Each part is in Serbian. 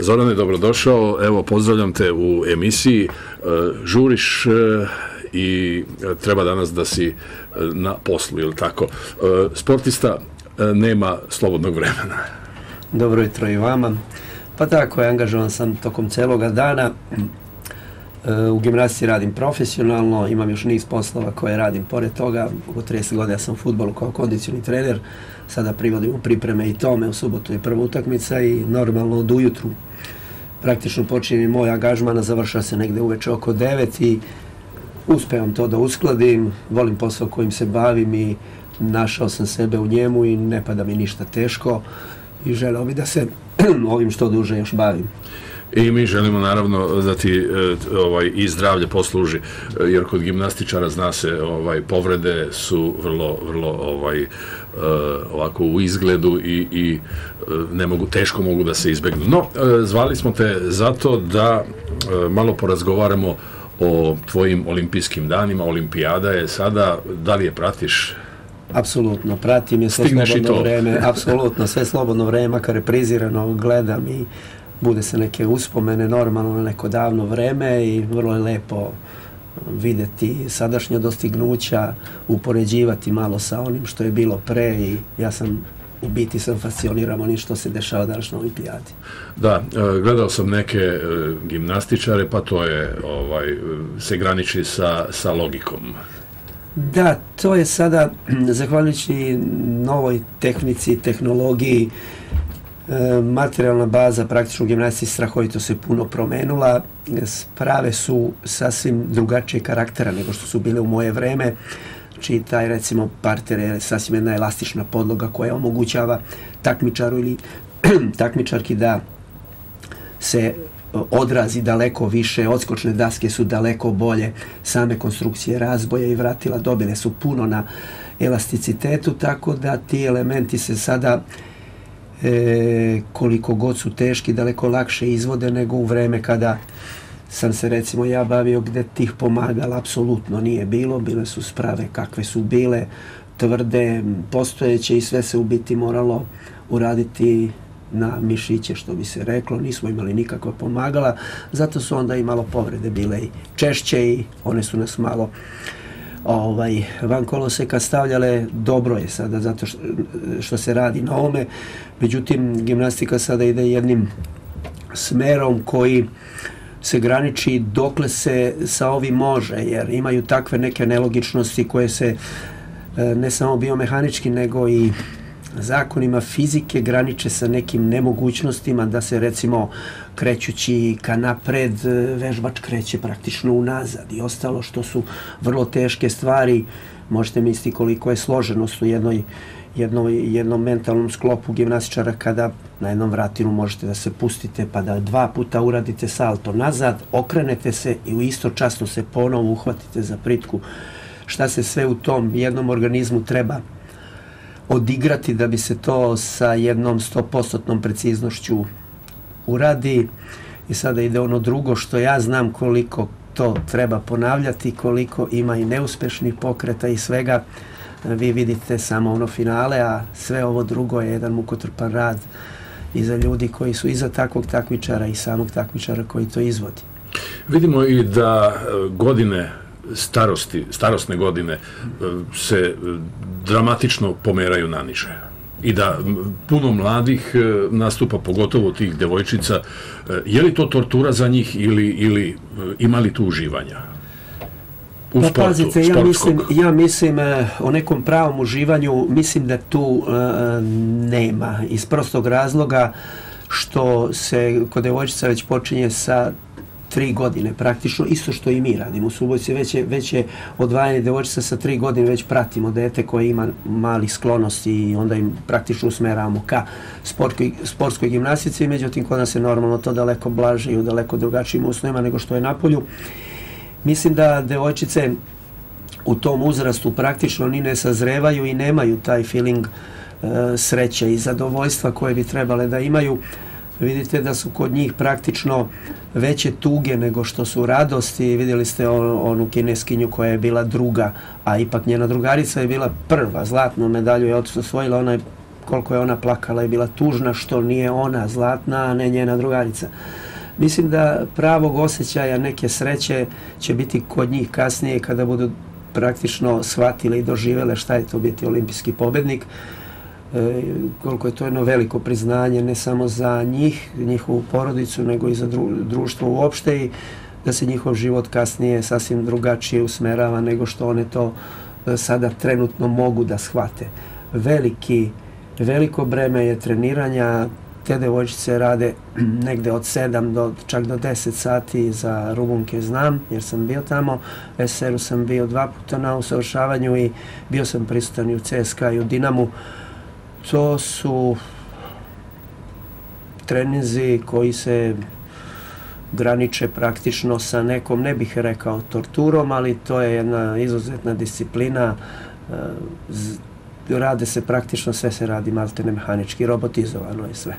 Zorane, dobrodošao. Evo, pozdravljam te u emisiji. E, žuriš e, i treba danas da si e, na poslu, ili tako? Sportista nema slobodnog vremena. Dobro jutro i vama. Pa tako angažovan sam tokom celoga dana. U gimnastiji radim profesionalno, imam još niz poslova koje radim pored toga. Oko 30 godina sam u futbolu kao kondicioni trener. Sada privodimo pripreme i tome. U subotu je prva utakmica i normalno od ujutru praktično počinje moj angažman, a završava se negde uveče oko 9 i uspevam to da uskladim, volim posao kojim se bavim i našao sam sebe u njemu i ne pada mi ništa teško i želeo bi da se ovim što duže još bavim. I mi želimo naravno da ti e, ovaj i zdravlje posluži e, jer kod gimnastičara zna se ovaj povrede su vrlo vrlo ovaj uh, ovako u izgledu i, i ne mogu, teško mogu da se izbegnu. No, zvali smo te zato da malo porazgovaramo o tvojim olimpijskim danima. Olimpijada je sada, da li je pratiš? Apsolutno, pratim je sve Stigneš slobodno vreme, apsolutno sve slobodno vreme, makar reprizirano gledam i bude se neke uspomene normalno na neko davno vreme i vrlo je lepo videti sadašnja dostignuća, upoređivati malo sa onim što je bilo pre i ja sam u biti sam fasciniran onim što se dešava danas na olimpijadi. Da, e, gledao sam neke e, gimnastičare, pa to je ovaj se graniči sa, sa logikom. Da, to je sada, zahvaljujući novoj tehnici, tehnologiji, E, materijalna baza praktično gimnastike strahovito se puno promenula. Sprave su sasvim drugačije karaktera nego što su bile u moje vreme. Znači taj recimo parter je sasvim jedna elastična podloga koja omogućava takmičaru ili takmičarki da se odrazi daleko više, odskočne daske su daleko bolje, same konstrukcije razboja i vratila dobile su puno na elasticitetu, tako da ti elementi se sada e, koliko god su teški, daleko lakše izvode nego u vreme kada sam se recimo ja bavio gde tih pomagala apsolutno nije bilo, bile su sprave kakve su bile, tvrde, postojeće i sve se u biti moralo uraditi na mišiće, što bi se reklo, nismo imali nikakva pomagala, zato su onda i malo povrede bile i češće i one su nas malo ovaj, van koloseka stavljale, dobro je sada zato što, što se radi na ome, međutim gimnastika sada ide jednim smerom koji se graniči dokle se sa ovim može, jer imaju takve neke nelogičnosti koje se e, ne samo biomehanički nego i zakonima fizike graniče sa nekim nemogućnostima da se recimo krećući ka napred vežbač kreće praktično unazad i ostalo što su vrlo teške stvari možete misliti koliko je složenost u jednoj jednom, jednom mentalnom sklopu gimnastičara kada na jednom vratinu možete da se pustite pa da dva puta uradite salto nazad, okrenete se i u isto časno se ponovo uhvatite za pritku. Šta se sve u tom jednom organizmu treba odigrati da bi se to sa jednom 100% preciznošću uradi i sada ide ono drugo što ja znam koliko to treba ponavljati, koliko ima i neuspešnih pokreta i svega. Vi vidite samo ono finale, a sve ovo drugo je jedan mukotrpan rad i za ljudi koji su iza takvog takmičara i samog takmičara koji to izvodi. Vidimo i da e, godine starosti, starostne godine e, se e, dramatično pomeraju na niže i da puno mladih e, nastupa, pogotovo tih devojčica. Je li to tortura za njih ili, ili ima li tu uživanja? U pa sportu, pazite, ja mislim, ja mislim o nekom pravom uživanju, mislim da tu uh, nema. Iz prostog razloga što se kod devojčica već počinje sa tri godine praktično, isto što i mi radimo. U Subojci već je, već je odvajanje devojčica sa tri godine, već pratimo dete koje ima mali sklonosti i onda im praktično usmeravamo ka sportskoj, sportskoj gimnastici, međutim kod nas je normalno to daleko blaže i u daleko drugačijim uslovima nego što je na polju. Mislim da devojčice u tom uzrastu praktično ni ne sazrevaju i nemaju taj feeling e, sreće i zadovoljstva koje bi trebale da imaju vidite da su kod njih praktično veće tuge nego što su radosti. Vidjeli ste on, onu kineskinju koja je bila druga, a ipak njena drugarica je bila prva. Zlatnu medalju je osvojila, ona je koliko je ona plakala i bila tužna što nije ona zlatna, a ne njena drugarica. Mislim da pravog osjećaja neke sreće će biti kod njih kasnije kada budu praktično shvatile i doživele šta je to biti olimpijski pobednik. E, koliko je to jedno veliko priznanje ne samo za njih, njihovu porodicu, nego i za dru, društvo uopšte i da se njihov život kasnije sasvim drugačije usmerava nego što one to e, sada trenutno mogu da shvate. Veliki, veliko breme je treniranja, te devojčice rade negde od 7 do čak do 10 sati za Rumunke znam, jer sam bio tamo. SR-u sam bio dva puta na usavršavanju i bio sam prisutan i u CSKA i u Dinamu. To su treninzi koji se graniče praktično sa nekom, ne bih rekao torturom, ali to je jedna izuzetna disciplina. Rade se praktično, sve se radi maltene mehanički, robotizovano je sve.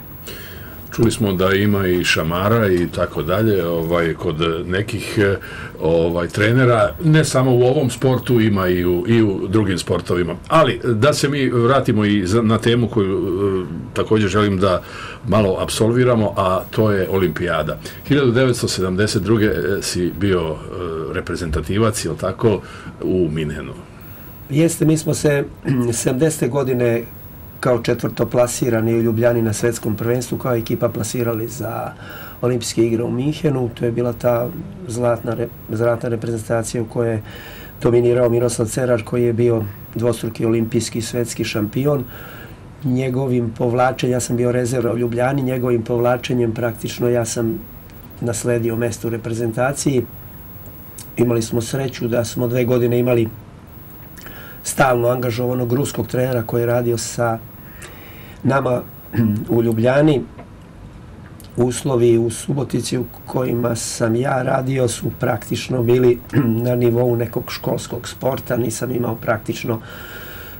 Čuli smo da ima i šamara i tako dalje, ovaj kod nekih ovaj trenera, ne samo u ovom sportu, ima i u i u drugim sportovima. Ali da se mi vratimo i na temu koju e, također želim da malo apsolviramo, a to je olimpijada. 1972. E, si bio reprezentativac, je tako, u Minhenu. Jeste, mi smo se 70. godine kao četvrto plasirani u Ljubljani na svetskom prvenstvu kao ekipa plasirali za olimpijske igre u Minhenu. To je bila ta zlatna, zlatna reprezentacija u kojoj je dominirao Miroslav Cerar koji je bio dvostruki olimpijski svetski šampion. Njegovim povlačenjem, ja sam bio rezerva u Ljubljani, njegovim povlačenjem praktično ja sam nasledio mesto u reprezentaciji. Imali smo sreću da smo dve godine imali stalno angažovanog ruskog trenera koji je radio sa nama u Ljubljani uslovi u Subotici u kojima sam ja radio su praktično bili na nivou nekog školskog sporta, nisam imao praktično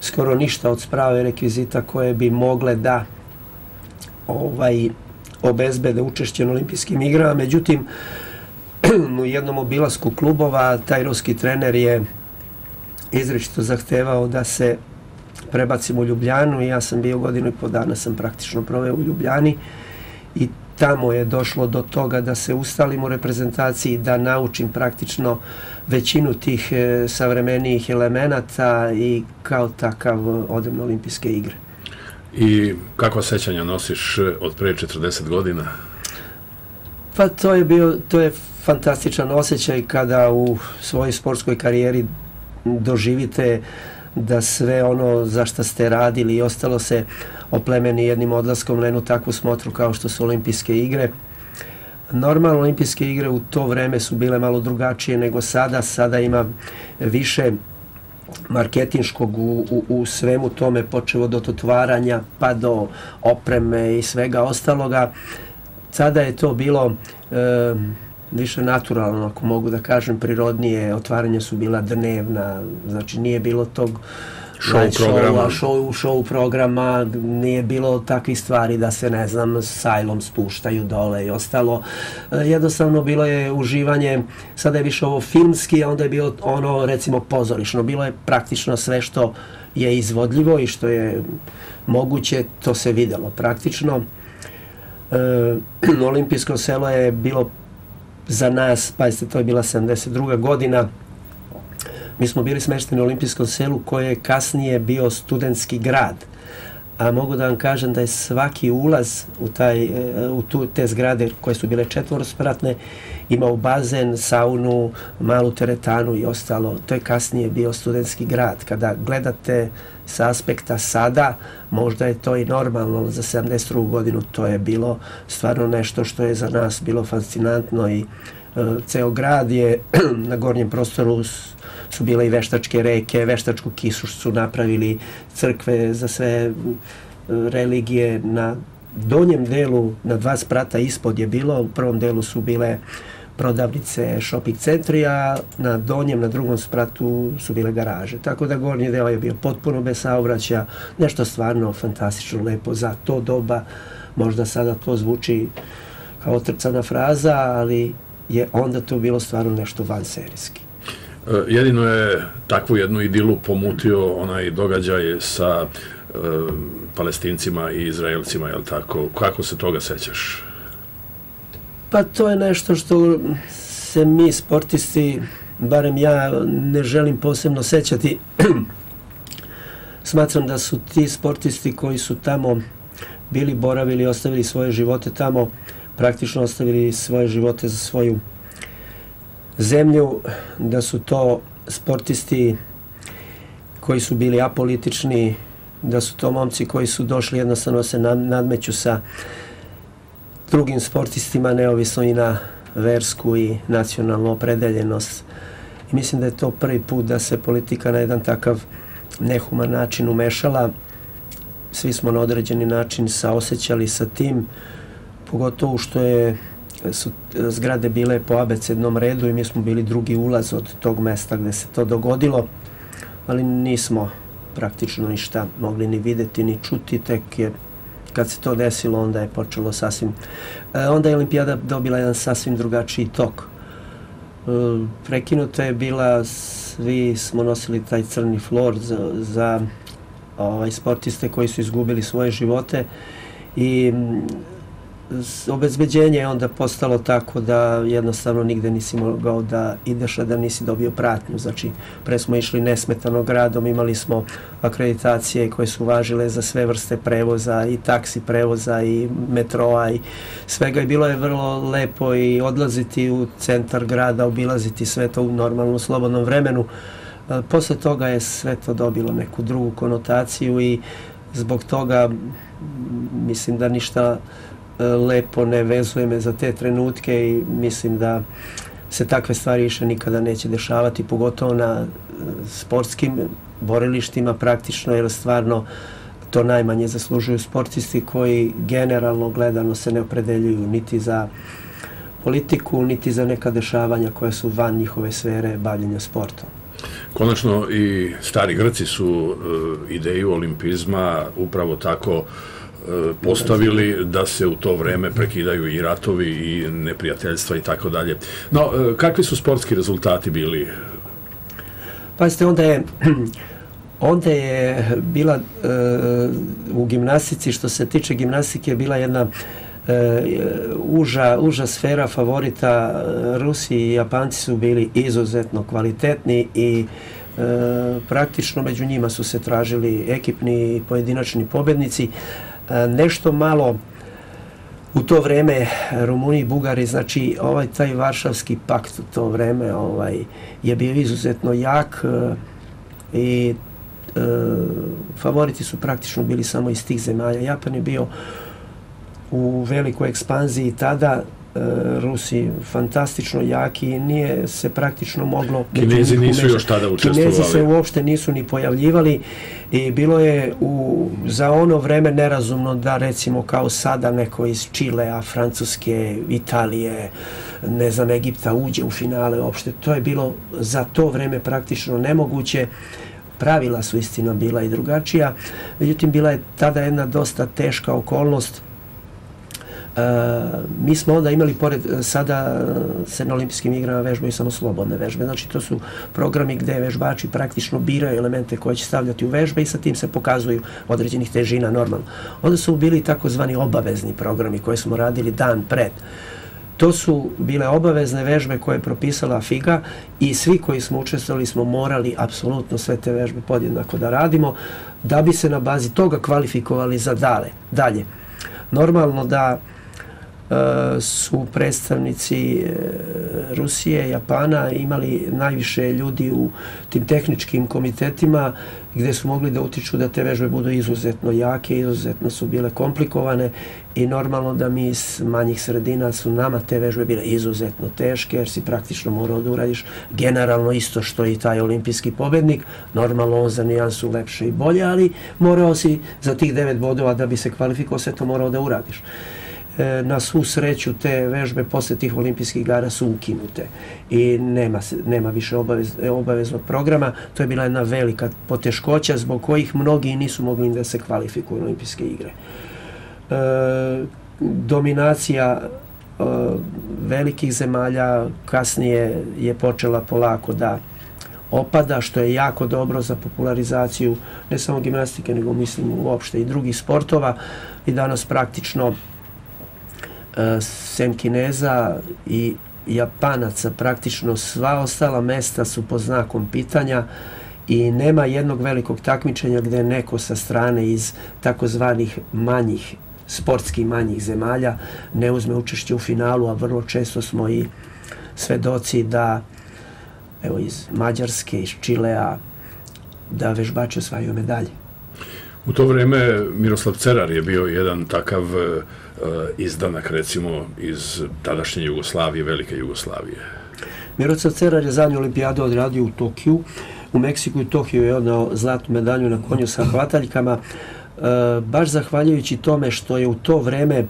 skoro ništa od sprave rekvizita koje bi mogle da ovaj obezbede učešće na olimpijskim igrama. Međutim, u jednom obilasku klubova taj ruski trener je izrečito zahtevao da se prebacim u Ljubljanu i ja sam bio godinu i po dana sam praktično proveo u Ljubljani i tamo je došlo do toga da se ustalim u reprezentaciji, da naučim praktično većinu tih e, savremenijih elemenata i kao takav odem na olimpijske igre. I kako sećanja nosiš od pre 40 godina? Pa to je bio, to je fantastičan osjećaj kada u svojoj sportskoj karijeri doživite da sve ono za što ste radili i ostalo se oplemeni jednim odlaskom na jednu takvu smotru kao što su olimpijske igre. Normalno olimpijske igre u to vreme su bile malo drugačije nego sada. Sada ima više marketinškog u, u, u svemu tome, počevo od otvaranja pa do opreme i svega ostaloga. Sada je to bilo e, više naturalno, ako mogu da kažem, prirodnije, otvaranja su bila dnevna, znači nije bilo tog show programa. Show, show programa, nije bilo takvih stvari da se, ne znam, sajlom spuštaju dole i ostalo. E, jednostavno bilo je uživanje, sada je više ovo filmski, a onda je bilo ono, recimo, pozorišno. Bilo je praktično sve što je izvodljivo i što je moguće, to se videlo praktično. E, olimpijsko selo je bilo za nas, pazite, to je bila 72. godina, mi smo bili smešteni u olimpijskom selu koje je kasnije bio studentski grad. A mogu da vam kažem da je svaki ulaz u, taj, e, u tu, te zgrade koje su bile četvorospratne imao bazen, saunu, malu teretanu i ostalo. To je kasnije bio studentski grad. Kada gledate sa aspekta sada, možda je to i normalno, za 72. godinu to je bilo stvarno nešto što je za nas bilo fascinantno i e, ceo grad je na gornjem prostoru su bile i veštačke reke, veštačku kisu su napravili crkve za sve e, religije na donjem delu, na dva sprata ispod je bilo, u prvom delu su bile prodavnice, shopping centri, a na donjem, na drugom spratu su bile garaže. Tako da gornji deo je bio potpuno bez saobraćaja, nešto stvarno fantastično lepo za to doba Možda sada to zvuči kao trcana fraza, ali je onda to bilo stvarno nešto van serijski. E, jedino je takvu jednu idilu pomutio onaj događaj sa e, palestincima i izraelcima, je li tako? Kako se toga sećaš? Pa to je nešto što se mi sportisti, barem ja, ne želim posebno sećati. Smatram da su ti sportisti koji su tamo bili boravili, ostavili svoje živote tamo, praktično ostavili svoje živote za svoju zemlju, da su to sportisti koji su bili apolitični, da su to momci koji su došli jednostavno se nadmeću sa drugim sportistima, neovisno i na versku i nacionalnu opredeljenost. I mislim da je to prvi put da se politika na jedan takav nehuman način umešala. Svi smo na određeni način saosećali sa tim, pogotovo što je su zgrade bile po abecednom redu i mi smo bili drugi ulaz od tog mesta gde se to dogodilo, ali nismo praktično ništa mogli ni videti ni čuti, tek je kad se to desilo onda je počelo sasvim e, onda je olimpijada dobila jedan sasvim drugačiji tok. E, prekinuta je bila svi smo nosili taj crni flor za, za ovaj, sportiste koji su izgubili svoje živote i obezbeđenje je onda postalo tako da jednostavno nigde nisi mogao da ideš, a da nisi dobio pratnju. Znači, pre smo išli nesmetano gradom, imali smo akreditacije koje su važile za sve vrste prevoza i taksi prevoza i metroa i svega i bilo je vrlo lepo i odlaziti u centar grada, obilaziti sve to u normalnom slobodnom vremenu. E, posle toga je sve to dobilo neku drugu konotaciju i zbog toga mislim da ništa lepo ne vezuje me za te trenutke i mislim da se takve stvari više nikada neće dešavati, pogotovo na e, sportskim borilištima praktično, jer stvarno to najmanje zaslužuju sportisti koji generalno gledano se ne opredeljuju niti za politiku, niti za neka dešavanja koja su van njihove sfere bavljenja sportom. Konačno i stari Grci su uh, ideju olimpizma upravo tako uh, postavili da se u to vreme prekidaju i ratovi i neprijateljstva i tako dalje. No, e, kakvi su sportski rezultati bili? Pazite, onda je onda je bila uh, u gimnastici, što se tiče gimnastike, bila jedna uh, uža, uža sfera favorita. Rusi i Japanci su bili izuzetno kvalitetni i praktično među njima su se tražili ekipni i pojedinačni pobednici. E, nešto malo u to vreme Rumuni i Bugari, znači ovaj taj Varšavski pakt u to vreme ovaj, je bio izuzetno jak e, i e, favoriti su praktično bili samo iz tih zemalja. Japan je bio u velikoj ekspanziji tada Rusi fantastično jaki i nije se praktično moglo... Kinezi nisu još tada učestvovali. Kinezi se uopšte nisu ni pojavljivali i bilo je u, za ono vreme nerazumno da recimo kao sada neko iz Čilea, Francuske, Italije, ne znam, Egipta uđe u finale uopšte. To je bilo za to vreme praktično nemoguće pravila su istina bila i drugačija, međutim bila je tada jedna dosta teška okolnost mi smo onda imali, pored sada se na olimpijskim igrama vežbaju samo slobodne vežbe, znači to su programi gde vežbači praktično biraju elemente koje će stavljati u vežbe i sa tim se pokazuju određenih težina normalno. Onda su bili takozvani obavezni programi koje smo radili dan pred. To su bile obavezne vežbe koje je propisala FIGA i svi koji smo učestvovali smo morali apsolutno sve te vežbe podjednako da radimo da bi se na bazi toga kvalifikovali za dale, dalje. Normalno da su predstavnici e, Rusije, Japana imali najviše ljudi u tim tehničkim komitetima gde su mogli da utiču da te vežbe budu izuzetno jake, izuzetno su bile komplikovane i normalno da mi iz manjih sredina su nama te vežbe bile izuzetno teške jer si praktično morao da uradiš generalno isto što i taj olimpijski pobednik, normalno on za nijansu lepše i bolje, ali morao si za tih devet bodova da bi se kvalifikovao sve to morao da uradiš. E, na svu sreću te vežbe posle tih olimpijskih igara su ukinute i nema, nema više obavez, obaveznog programa. To je bila jedna velika poteškoća zbog kojih mnogi nisu mogli da se kvalifikuju olimpijske igre. dominacija e, velikih zemalja kasnije je počela polako da opada, što je jako dobro za popularizaciju ne samo gimnastike, nego mislim uopšte i drugih sportova i danas praktično e, sem Kineza i Japanaca praktično sva ostala mesta su po znakom pitanja i nema jednog velikog takmičenja gde neko sa strane iz takozvanih manjih sportskih manjih zemalja ne uzme učešće u finalu, a vrlo često smo i svedoci da evo iz Mađarske, iz Čilea, da vežbači osvajaju medalje. U to vreme Miroslav Cerar je bio jedan takav uh, izdanak, recimo, iz tadašnje Jugoslavije, Velike Jugoslavije. Miroslav Cerar je zadnju olimpijadu odradio u Tokiju. U Meksiku i Tokiju je odnao zlatnu medalju na konju sa hvataljkama. Uh, baš zahvaljujući tome što je u to vreme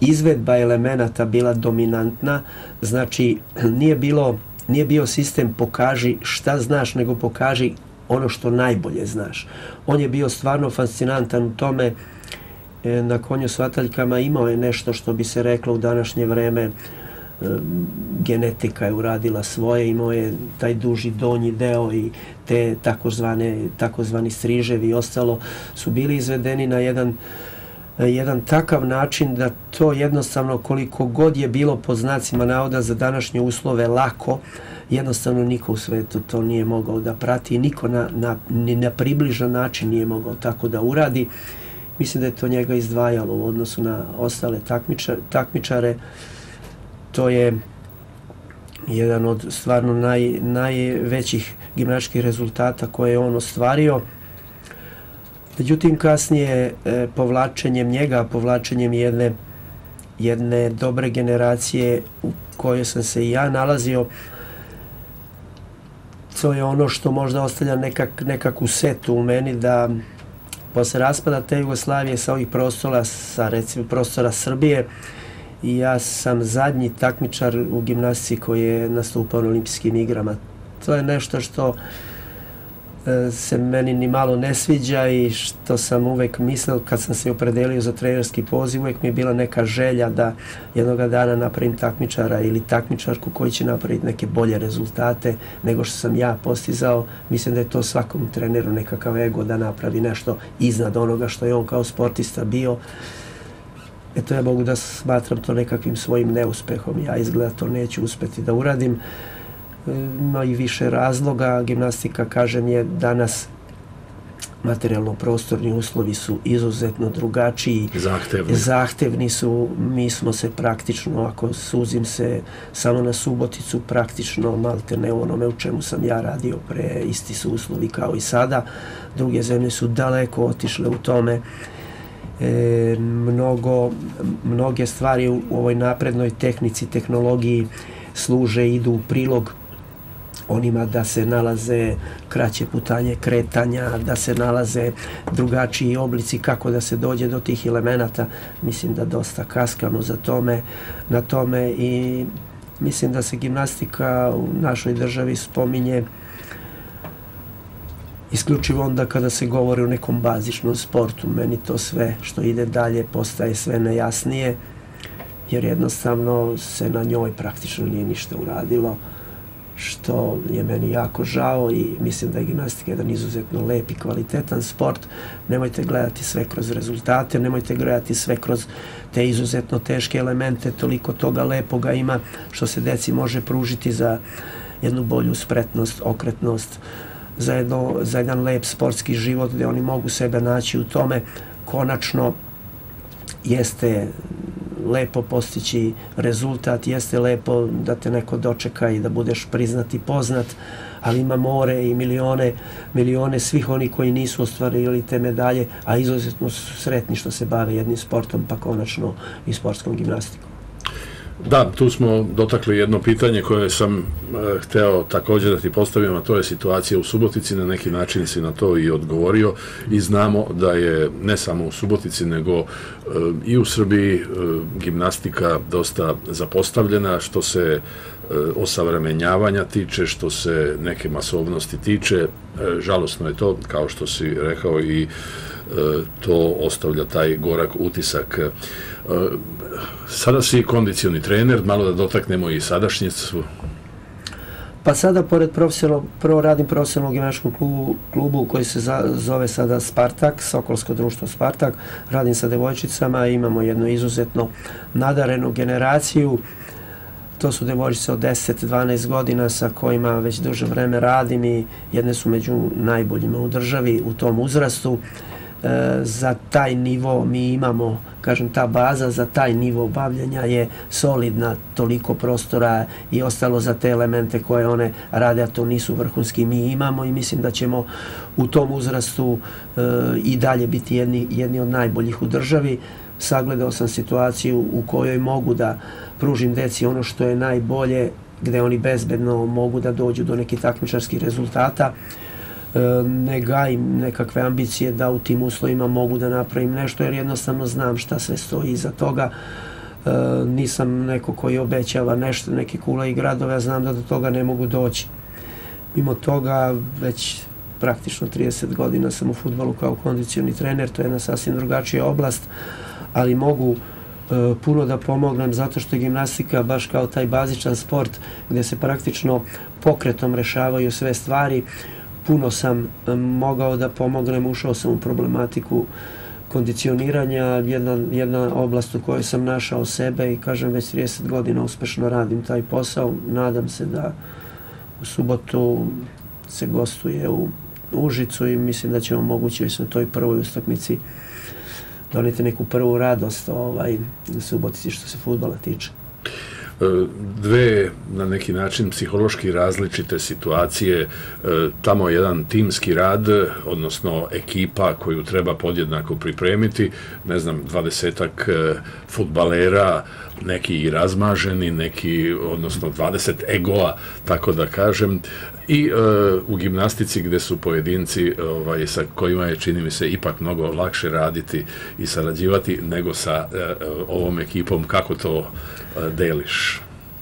izvedba elemenata bila dominantna, znači nije bilo nije bio sistem pokaži šta znaš, nego pokaži ono što najbolje znaš. On je bio stvarno fascinantan u tome, e, na konju s imao je nešto što bi se reklo u današnje vreme, e, genetika je uradila svoje, imao je taj duži donji deo i te takozvane, takozvani striževi i ostalo su bili izvedeni na jedan jedan takav način da to jednostavno koliko god je bilo po znacima navoda za današnje uslove lako, jednostavno niko u svetu to nije mogao da prati i niko na, na, ni na približan način nije mogao tako da uradi. Mislim da je to njega izdvajalo u odnosu na ostale takmičare. takmičare. To je jedan od stvarno naj, najvećih gimnačkih rezultata koje je on ostvario. Međutim, kasnije e, povlačenjem njega, povlačenjem jedne, jedne dobre generacije u kojoj sam se i ja nalazio, to je ono što možda ostavlja nekak, nekakvu setu u meni da posle raspada te Jugoslavije sa ovih prostora, sa recimo prostora Srbije, i ja sam zadnji takmičar u gimnastici koji je nastupao na olimpijskim igrama. To je nešto što se meni ni malo ne sviđa i što sam uvek mislio kad sam se opredelio za trenerski poziv, uvek mi je bila neka želja da jednoga dana napravim takmičara ili takmičarku koji će napraviti neke bolje rezultate nego što sam ja postizao. Mislim da je to svakom treneru nekakav ego da napravi nešto iznad onoga što je on kao sportista bio. Eto ja mogu da smatram to nekakvim svojim neuspehom. Ja izgleda to neću uspeti da uradim ima i više razloga. Gimnastika, kažem, je danas materijalno prostorni uslovi su izuzetno drugačiji. Zahtevni. Zahtevni su, mi smo se praktično, ako suzim se samo na Suboticu, praktično malte ne onome u čemu sam ja radio pre, isti su uslovi kao i sada. Druge zemlje su daleko otišle u tome. E, mnogo, mnoge stvari u ovoj naprednoj tehnici, tehnologiji služe, idu u prilog onima da se nalaze kraće putanje kretanja, da se nalaze drugačiji oblici kako da se dođe do tih elemenata. Mislim da dosta kaskamo za tome, na tome i mislim da se gimnastika u našoj državi spominje isključivo onda kada se govori o nekom bazičnom sportu. Meni to sve što ide dalje postaje sve nejasnije jer jednostavno se na njoj praktično nije ništa uradilo što je meni jako žao i mislim da je gimnastika jedan izuzetno lep i kvalitetan sport. Nemojte gledati sve kroz rezultate, nemojte gledati sve kroz te izuzetno teške elemente, toliko toga lepoga ima što se deci može pružiti za jednu bolju spretnost, okretnost, za, jedno, za jedan lep sportski život gde oni mogu sebe naći u tome. Konačno jeste lepo postići rezultat, jeste lepo da te neko dočeka i da budeš priznat i poznat, ali ima more i milione, milione svih oni koji nisu ostvarili te medalje, a izuzetno su sretni što se bave jednim sportom, pa konačno i sportskom gimnastikom. Da, tu smo dotakli jedno pitanje koje sam e, hteo također da ti postavim, a to je situacija u Subotici, na neki način si na to i odgovorio. I znamo da je ne samo u Subotici, nego e, i u Srbiji e, gimnastika dosta zapostavljena, što se e, osavremenjavanja tiče, što se neke masovnosti tiče, e, žalosno je to, kao što si rekao i e, to ostavlja taj gorak utisak. Sada si kondicioni trener, malo da dotaknemo i sadašnjicu. Pa sada, pored profesionalnog, prvo radim profesionalnog gimnastičkom klubu, klubu koji se za, zove sada Spartak, Sokolsko društvo Spartak. Radim sa devojčicama, imamo jednu izuzetno nadarenu generaciju. To su devojčice od 10-12 godina sa kojima već duže vreme radim i jedne su među najboljima u državi u tom uzrastu. E, za taj nivo mi imamo kažem, ta baza za taj nivo bavljenja je solidna, toliko prostora i ostalo za te elemente koje one rade, a to nisu vrhunski, mi imamo i mislim da ćemo u tom uzrastu e, i dalje biti jedni, jedni od najboljih u državi. Sagledao sam situaciju u kojoj mogu da pružim deci ono što je najbolje, gde oni bezbedno mogu da dođu do nekih takmičarskih rezultata. E, ne gajim nekakve ambicije da u tim uslovima mogu da napravim nešto jer jednostavno znam šta sve stoji iza toga e, nisam neko koji obećava nešto, neke kule i gradove, ja znam da do toga ne mogu doći. Mimo toga, već praktično 30 godina sam u futbalu kao kondicioni trener, to je jedna sasvim drugačija oblast, ali mogu e, puno da pomognem zato što je gimnastika baš kao taj bazičan sport gde se praktično pokretom rešavaju sve stvari puno sam mogao da pomognem, ušao sam u problematiku kondicioniranja, jedna, jedna oblast u kojoj sam našao sebe i kažem već 30 godina uspešno radim taj posao. Nadam se da u subotu se gostuje u Užicu i mislim da ćemo moguće i na toj prvoj ustakmici doneti neku prvu radost ovaj, subotici što se futbala tiče dve na neki način psihološki različite situacije, e, tamo jedan timski rad, odnosno ekipa koju treba podjednako pripremiti, ne znam, dvadesetak e, futbalera, neki i razmaženi, neki, odnosno 20 egoa, tako da kažem, i uh, u gimnastici gde su pojedinci ovaj, sa kojima je, čini mi se, ipak mnogo lakše raditi i sarađivati nego sa uh, ovom ekipom, kako to deliš?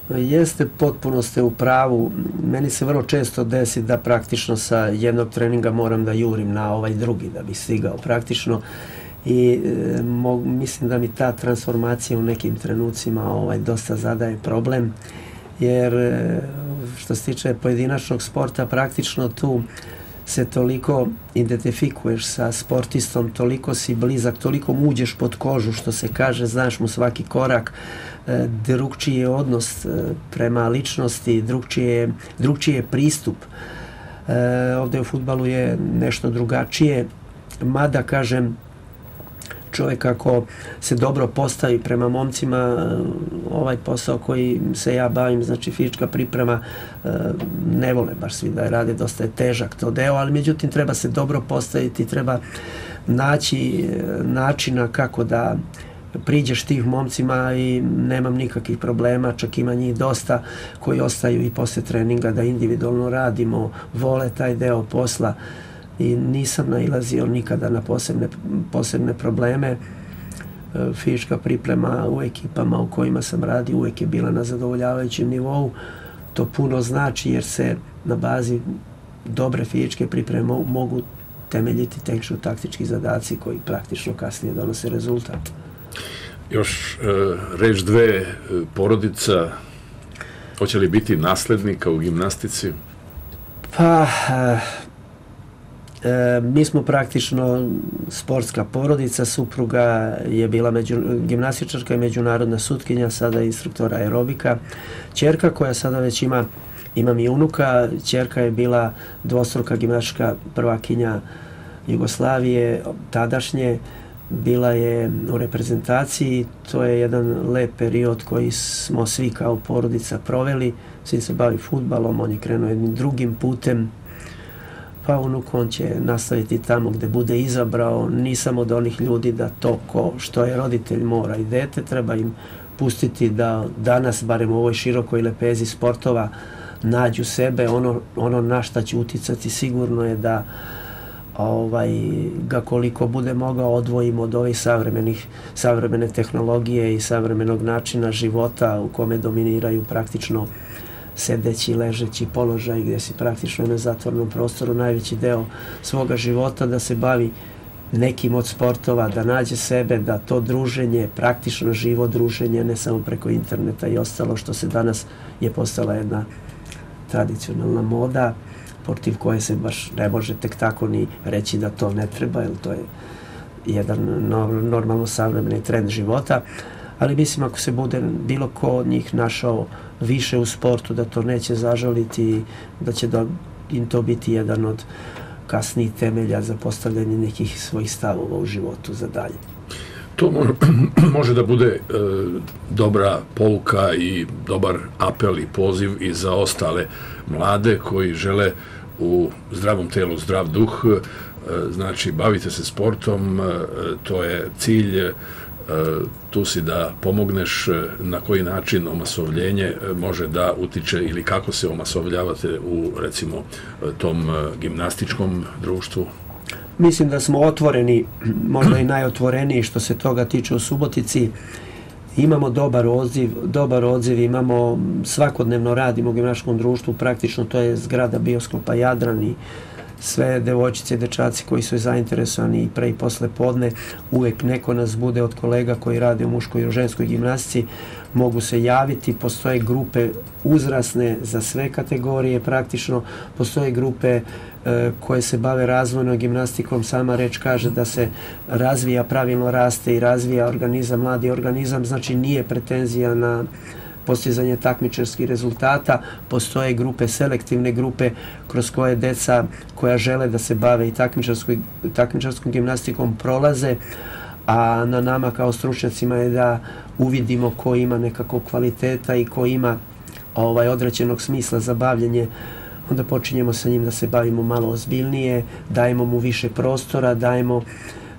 Jeste, potpuno ste u pravu. Meni se vrlo često desi da praktično sa jednog treninga moram da jurim na ovaj drugi da bi stigao praktično i e, mislim da mi ta transformacija u nekim trenucima ovaj dosta zadaje problem jer e, što se tiče pojedinačnog sporta praktično tu se toliko identifikuješ sa sportistom, toliko si blizak, toliko mu uđeš pod kožu, što se kaže, znaš mu svaki korak, e, drugčiji je odnos e, prema ličnosti, drugčiji drugčiji je pristup. E, ovde u futbalu je nešto drugačije, mada, kažem, čovjek ako se dobro postavi prema momcima, ovaj posao koji se ja bavim, znači fizička priprema, e, ne vole baš svi da je rade, dosta je težak to deo, ali međutim treba se dobro postaviti, treba naći e, načina kako da priđeš tih momcima i nemam nikakvih problema, čak ima njih dosta koji ostaju i posle treninga da individualno radimo, vole taj deo posla i nisam nailazio nikada na posebne, posebne probleme. E, fizička priprema u ekipama u kojima sam radio uvek je bila na zadovoljavajućem nivou. To puno znači jer se na bazi dobre fizičke pripreme mogu temeljiti tehničko-taktički zadaci koji praktično kasnije donose rezultat. Još e, reč dve, e, porodica, hoće li biti naslednika u gimnastici? Pa, e, mi smo praktično sportska porodica, supruga je bila među, gimnastičarka i međunarodna sutkinja, sada je instruktora aerobika. Čerka koja sada već ima, imam i unuka, čerka je bila dvostruka gimnastička prvakinja Jugoslavije, tadašnje, bila je u reprezentaciji, to je jedan lep period koji smo svi kao porodica proveli, sin se bavi futbalom, on je krenuo jednim drugim putem, pa unuk on će nastaviti tamo gde bude izabrao. Nisam od onih ljudi da to ko što je roditelj mora i dete, treba im pustiti da danas, barem u ovoj širokoj lepezi sportova, nađu sebe, ono, ono na šta će uticati sigurno je da ovaj, ga koliko bude mogao odvojimo od ovih savremenih, savremene tehnologije i savremenog načina života u kome dominiraju praktično sedeći, ležeći položaj gdje si praktično na zatvornom prostoru najveći deo svoga života da se bavi nekim od sportova, da nađe sebe, da to druženje, praktično živo druženje, ne samo preko interneta i ostalo što se danas je postala jedna tradicionalna moda, protiv koje se baš ne može tek tako ni reći da to ne treba, jer to je jedan normalno savremeni trend života, ali mislim ako se bude bilo ko od njih našao više u sportu, da to neće zažaliti, da će da im to biti jedan od kasnijih temelja za postavljanje nekih svojih stavova u životu za dalje. To može da bude e, dobra poluka i dobar apel i poziv i za ostale mlade koji žele u zdravom telu zdrav duh, e, znači bavite se sportom, e, to je cilj, tu si da pomogneš na koji način omasovljenje može da utiče ili kako se omasovljavate u recimo tom gimnastičkom društvu? Mislim da smo otvoreni, možda i najotvoreniji što se toga tiče u Subotici imamo dobar odziv, dobar odziv, imamo svakodnevno radimo u gimnaškom društvu, praktično to je zgrada bioskopa Jadran i sve devojčice i dečaci koji su zainteresovani i pre i posle podne, uvek neko nas bude od kolega koji rade u muškoj i ženskoj gimnastici, mogu se javiti, postoje grupe uzrasne za sve kategorije praktično, postoje grupe e, koje se bave razvojnom gimnastikom, sama reč kaže da se razvija, pravilno raste i razvija organizam, mladi organizam, znači nije pretenzija na postizanje takmičarskih rezultata, postoje grupe, selektivne grupe kroz koje deca koja žele da se bave i takmičarskom gimnastikom prolaze, a na nama kao stručnjacima je da uvidimo ko ima nekako kvaliteta i ko ima ovaj određenog smisla za bavljanje onda počinjemo sa njim da se bavimo malo ozbiljnije, dajemo mu više prostora, dajemo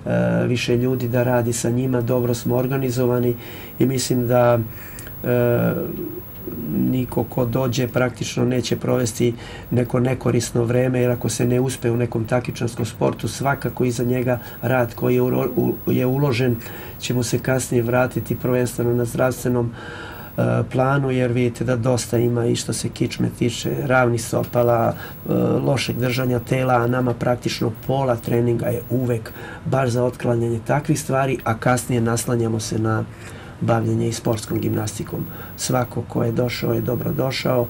e, više ljudi da radi sa njima, dobro smo organizovani i mislim da niko ko dođe praktično neće provesti neko nekorisno vreme jer ako se ne uspe u nekom takmičarskom sportu svakako iza njega rad koji je, je uložen će mu se kasnije vratiti prvenstveno na zdravstvenom e, planu jer vidite da dosta ima i što se kičme tiče ravnih stopala, e, lošeg držanja tela, a nama praktično pola treninga je uvek baš za otklanjanje takvih stvari, a kasnije naslanjamo se na bavljenje i sportskom gimnastikom. Svako ko je došao je dobro došao.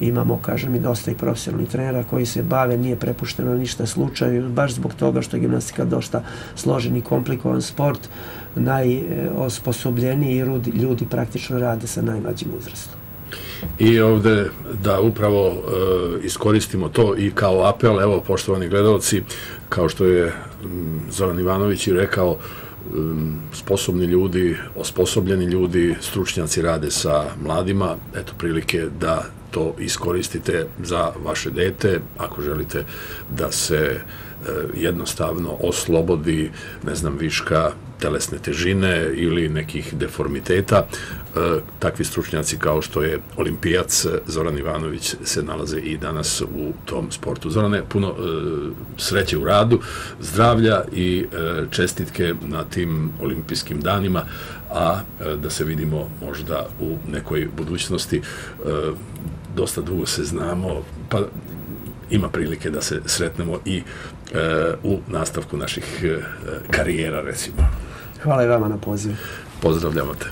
Imamo, kažem, i dosta i profesionalnih trenera koji se bave, nije prepušteno ništa slučaju, baš zbog toga što je gimnastika dosta složen i komplikovan sport, najosposobljeniji ljudi, praktično rade sa najmlađim uzrastom. I ovde da upravo e, iskoristimo to i kao apel, evo poštovani gledalci, kao što je Zoran Ivanović i rekao, sposobni ljudi, osposobljeni ljudi, stručnjaci rade sa mladima, eto prilike da to iskoristite za vaše dete, ako želite da se jednostavno oslobodi, ne znam, viška telesne težine ili nekih deformiteta. E, takvi stručnjaci kao što je olimpijac Zoran Ivanović se nalaze i danas u tom sportu. Zorane, puno e, sreće u radu, zdravlja i čestitke na tim olimpijskim danima, a da se vidimo možda u nekoj budućnosti. Dosta dugo se znamo, pa ima prilike da se sretnemo i u nastavku naših e, karijera, recimo. Hvala i vama na pozivu. Pozdravljamo te.